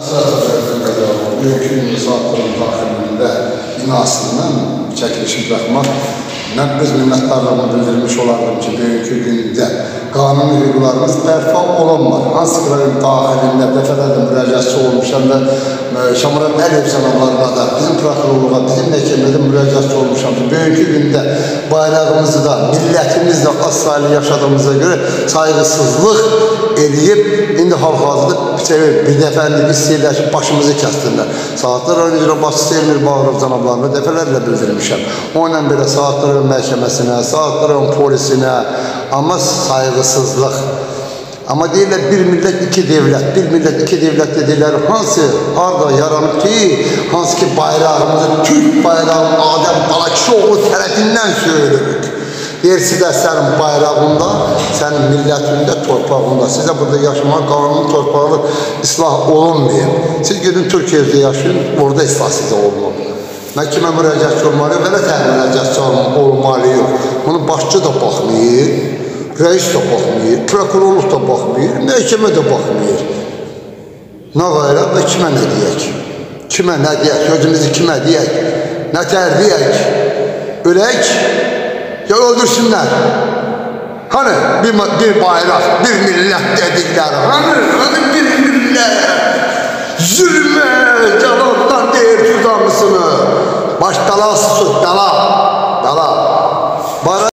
Bugünkü saatların daxilində binasından çəkilişi buraxmaq mən öz minnətdarlığımı bildirmiş olardım ki, bugünkü gündə qanuni hüquqlarımız bərpa olunmur. Hansı qanun daxilində dəfələrlə müraciətçi olmuşam və Şamaran Əliyev cənablarına da, bizim prokurorluğa, bugünkü günde bayrağımızı da milletimizle asayla yaşadığımıza göre saygısızlık edip indi halkazlık çevirip bir efendi isteyirler başımızı kestinler. Saatler önce Basit Emir Bağırov cənablarını defelerle bildirmişəm. Onunla belə saatların məhkəməsinə, saatların polisinə, ama saygısızlık. Ama deyirlər bir millet iki devlet, bir millet iki devlet dediler. Hansı harda yaranıb ki, hansı ki bayrağımızı, Türk bayrağını Balakişoğlu tərəfindən söyləyirik. Yersi də sənin bayrağında, sənin millətində, torpağında. Sizə burada yaşamaq qanunun torpağı islah olunmayıb. Siz gidin Türkiyədə yaşayın, orada islah sizə olunur. Məhkəmə müraciətçi olmalı, belə təhvil müraciətçi olmalı yox. Bunun başçı da baxmayır, reis də baxmayır, prokurorluq da baxmayır, məhkəmə də baxmayır. Nə qayra və kimə nə deyək? Kimə nə deyək? Sözümüzü kimə deyək? Nə tərbiyək? börek ya öldürsünler. Hani bir, bir bayrak, bir millet dedikler. Hani, hani bir millet. Zulme cevaptan değil tutamısını. Baş dalası tut, dalap. Dalap.